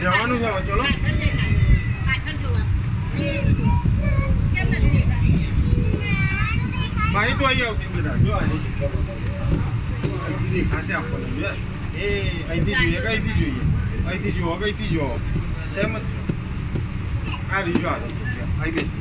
જવાનું છે હવે, ચલો. ભાઈ, તો અહીં આવતી બેટા જો અહીં દેખાશે આપણને એ, અહીંથી જોઈએ અહીંથી જોઈએ. અહીંથી જુઓ અહીંથી જુઓ. સેમ જ આ રીજો આ રીજો અહીં બેસી